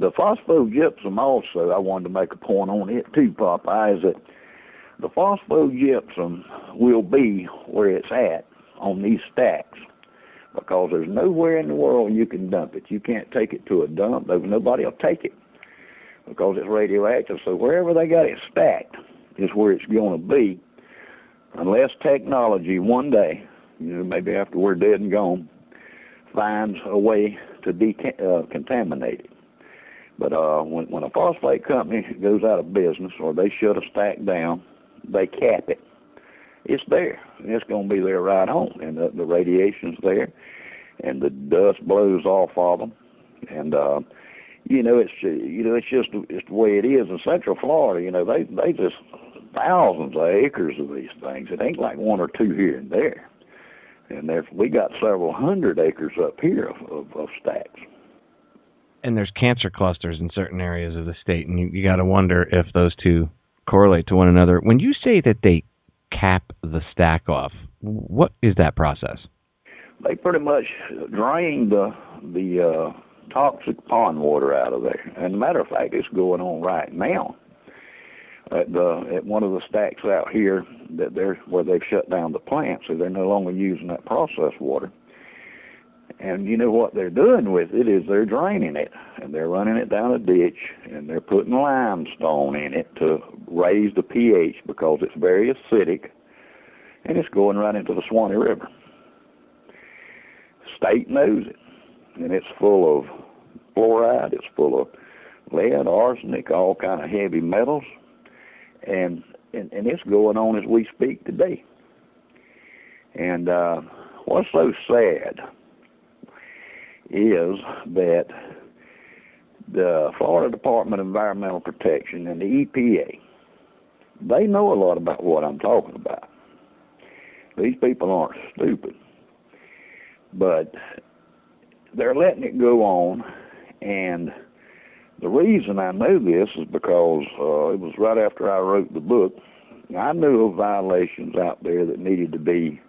the phosphogypsum also, I wanted to make a point on it too, Popeye, is that the phosphogypsum will be where it's at on these stacks because there's nowhere in the world you can dump it. You can't take it to a dump. Nobody will take it because it's radioactive. So wherever they got it stacked is where it's going to be unless technology one day, you know, maybe after we're dead and gone, finds a way to decontaminate uh, it. But uh, when, when a phosphate company goes out of business or they shut a stack down, they cap it. It's there. It's going to be there right on, and the, the radiation's there, and the dust blows off of them, and uh, you know it's you know it's just it's the way it is in Central Florida. You know they they just thousands of acres of these things. It ain't like one or two here and there. And there's we got several hundred acres up here of, of, of stacks. And there's cancer clusters in certain areas of the state, and you, you got to wonder if those two correlate to one another. When you say that they cap the stack off, what is that process? They pretty much drain the the uh, toxic pond water out of there. And matter of fact, it's going on right now at the at one of the stacks out here that they're where they've shut down the plant, so they're no longer using that processed water. And you know what they're doing with it is they're draining it and they're running it down a ditch and they're putting limestone in it to raise the pH because it's very acidic and it's going right into the Suwannee River. State knows it and it's full of fluoride, it's full of lead, arsenic, all kind of heavy metals and and, and it's going on as we speak today. And uh, what's so sad is that the Florida Department of Environmental Protection and the EPA, they know a lot about what I'm talking about. These people aren't stupid, but they're letting it go on, and the reason I know this is because uh, it was right after I wrote the book. I knew of violations out there that needed to be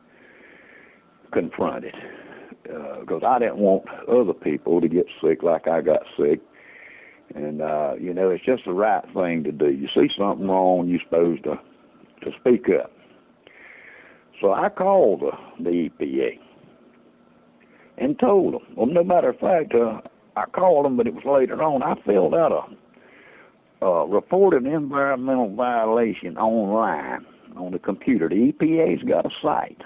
confronted because uh, I didn't want other people to get sick like I got sick. And uh, you know, it's just the right thing to do. You see something wrong, you're supposed to to speak up. So I called the, the EPA and told them. Well, no matter of fact, uh, I called them, but it was later on. I filled out a, a reported environmental violation online on the computer. The EPA's got a site.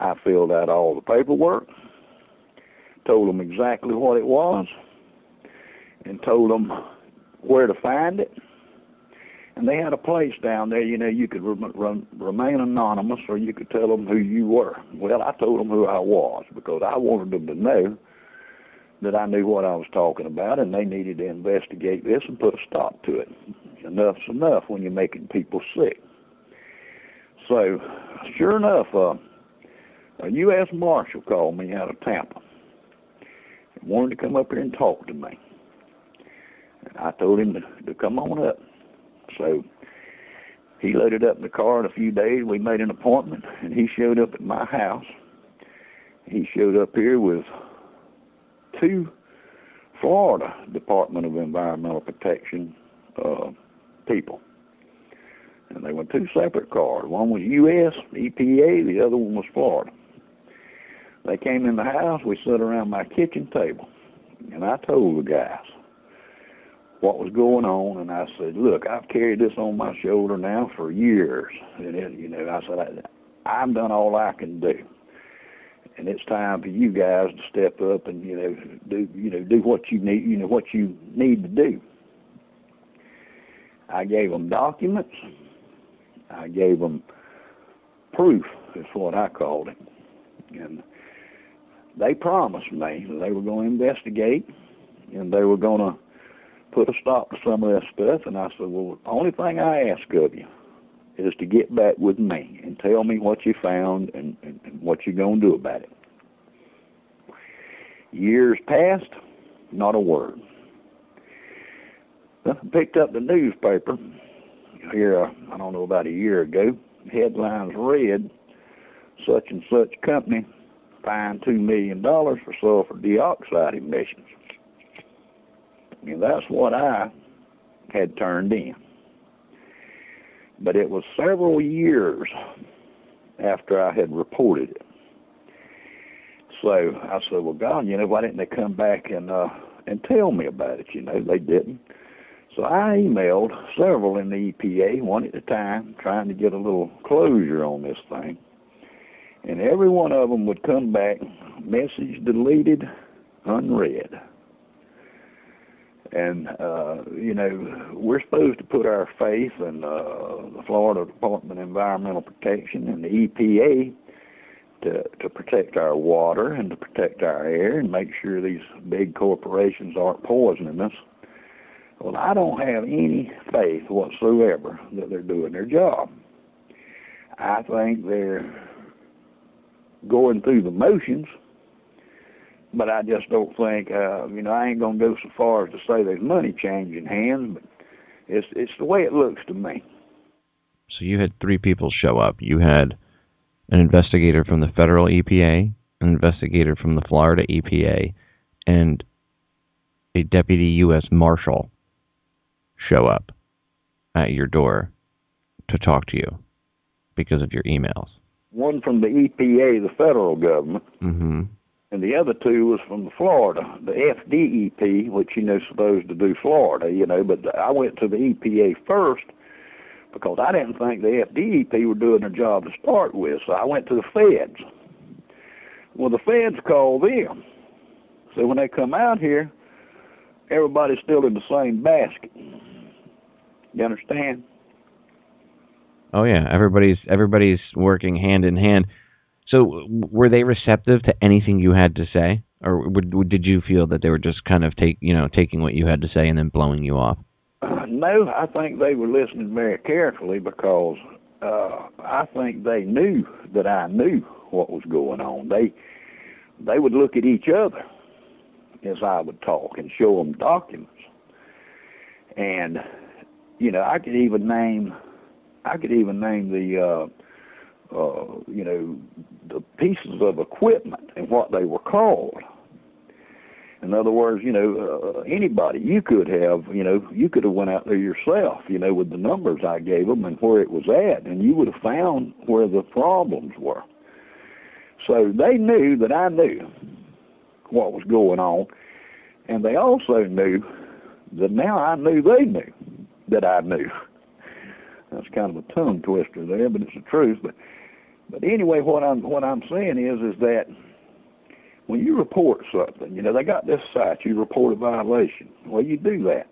I filled out all the paperwork, told them exactly what it was, and told them where to find it. And they had a place down there, you know, you could re- re- remain anonymous or you could tell them who you were. Well, I told them who I was because I wanted them to know that I knew what I was talking about, and they needed to investigate this and put a stop to it. Enough's enough when you're making people sick. So, sure enough, uh, a U.S. Marshal called me out of Tampa and wanted to come up here and talk to me. And I told him to, to come on up. So he loaded up in the car in a few days. We made an appointment, and he showed up at my house. He showed up here with two Florida Department of Environmental Protection uh, people. And they were two separate cars. One was U.S. EPA, the other one was Florida. They came in the house. We sat around my kitchen table, and I told the guys what was going on, and I said, "Look, I've carried this on my shoulder now for years, and it, you know, I said I, I've done all I can do." and it's time for you guys to step up and you know do you know do what you need you know what you need to do. I gave them documents. I gave them proof. Is what I called it, and they promised me they were going to investigate and they were going to put a stop to some of that stuff. And I said, well, the only thing I ask of you is to get back with me and tell me what you found and, and, and what you're going to do about it. Years passed, not a word. I picked up the newspaper here, uh, I don't know, about a year ago. Headlines read, such and such company fined $2 million for sulfur dioxide emissions. And that's what I had turned in. But it was several years after I had reported it. So I said, well, God, you know, why didn't they come back and uh, and tell me about it? You know, they didn't. So I emailed several in the EPA, one at a time, trying to get a little closure on this thing. And every one of them would come back, message deleted, unread. And, uh, you know, we're supposed to put our faith in uh, the Florida Department of Environmental Protection and the EPA to, to protect our water and to protect our air and make sure these big corporations aren't poisoning us. Well, I don't have any faith whatsoever that they're doing their job. I think they're going through the motions, but I just don't think, uh, you know, I ain't gonna go so far as to say there's money changing hands, but it's it's the way it looks to me. So you had three people show up. You had an investigator from the federal EPA, an investigator from the Florida EPA, and a deputy U.S. Marshal show up at your door to talk to you because of your emails. One from the EPA, the federal government, mm-hmm. and the other two was from the Florida, the FDEP, which you know supposed to do Florida, you know. But I went to the EPA first because I didn't think the FDEP were doing their job to start with, so I went to the feds. Well, the feds called them. So when they come out here, everybody's still in the same basket. You understand? Oh yeah, everybody's everybody's working hand in hand. So were they receptive to anything you had to say, or would, did you feel that they were just kind of take you know taking what you had to say and then blowing you off? Uh, no, I think they were listening very carefully because uh, I think they knew that I knew what was going on. They they would look at each other as I would talk and show them documents, and you know I could even name I could even name the uh, uh, you know the pieces of equipment and what they were called. In other words, you know, uh, anybody you could have, you know, you could have went out there yourself, you know, with the numbers I gave them and where it was at, and you would have found where the problems were. So they knew that I knew what was going on, and they also knew that now I knew they knew that I knew. Kind of a tongue twister there, but it's the truth. But but anyway, what I'm what I'm saying is is that when you report something, you know, they got this site, you report a violation. Well, you do that.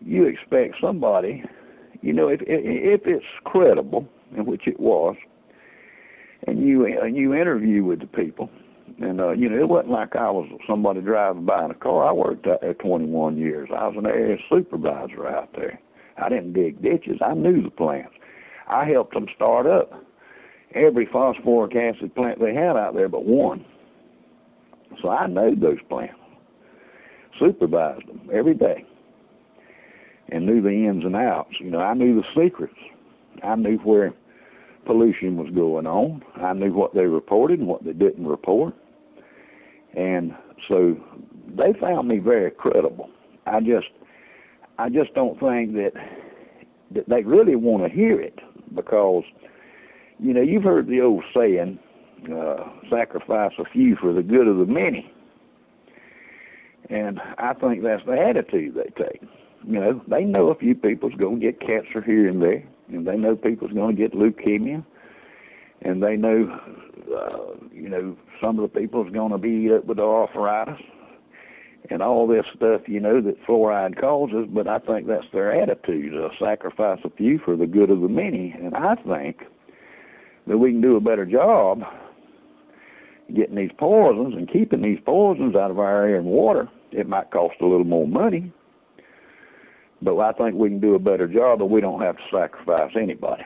You expect somebody, you know, if if it's credible, in which it was, and you and you interview with the people, and uh, you know, it wasn't like I was somebody driving by in a car. I worked out there 21 years. I was an area supervisor out there. I didn't dig ditches. I knew the plants. I helped them start up every phosphoric acid plant they had out there but one. So I knew those plants, supervised them every day, and knew the ins and outs. You know, I knew the secrets. I knew where pollution was going on. I knew what they reported and what they didn't report. And so they found me very credible. I just I just don't think that that they really want to hear it because you know you've heard the old saying uh, sacrifice a few for the good of the many. And I think that's the attitude they take. You know, they know a few people's going to get cancer here and there, and they know people's going to get leukemia, and they know, uh, you know, some of the people's going to be up with arthritis and all this stuff, you know, that fluoride causes. But I think that's their attitude: uh, sacrifice a few for the good of the many. And I think that we can do a better job getting these poisons and keeping these poisons out of our air and water. It might cost a little more money, but I think we can do a better job, but we don't have to sacrifice anybody.